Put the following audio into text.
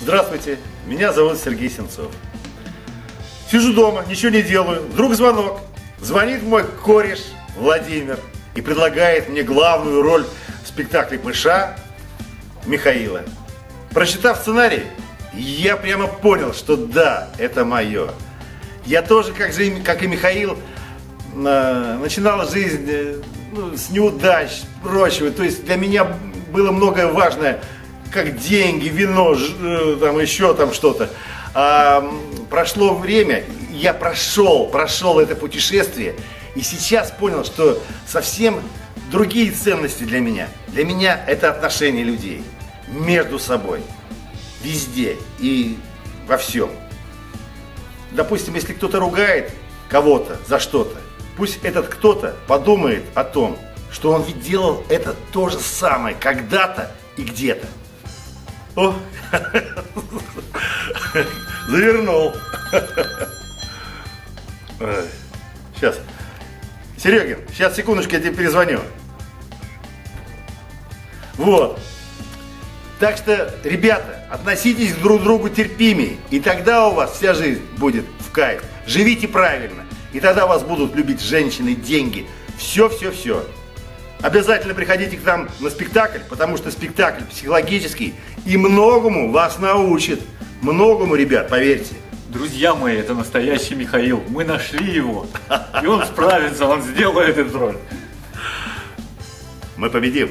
Здравствуйте, меня зовут Сергей Сенцов. Сижу дома, ничего не делаю. Вдруг звонок. Звонит мой кореш Владимир и предлагает мне главную роль в спектакле «Пыша» Михаила. Прочитав сценарий, я прямо понял, что да, это мое. Я тоже, как, же, как и Михаил, начинал жизнь э, ну, с неудач, прочего. То есть для меня было многое важное, как деньги, вино, ж, э, там еще там что-то. А, прошло время, я прошел, прошел это путешествие, и сейчас понял, что совсем другие ценности для меня. Для меня это отношения людей между собой, везде и во всем. Допустим, если кто-то ругает кого-то за что-то, пусть этот кто-то подумает о том, что он ведь делал это то же самое когда-то и где-то. Завернул. Сейчас. Серегин, сейчас секундочку, я тебе перезвоню. Вот. Так что, ребята, относитесь друг к другу терпимее, и тогда у вас вся жизнь будет в кайф. Живите правильно, и тогда вас будут любить женщины, деньги, все-все-все. Обязательно приходите к нам на спектакль, потому что спектакль психологический и многому вас научит. Многому, ребят, поверьте. Друзья мои, это настоящий Михаил. Мы нашли его. И он справится, он сделает эту роль. Мы победим.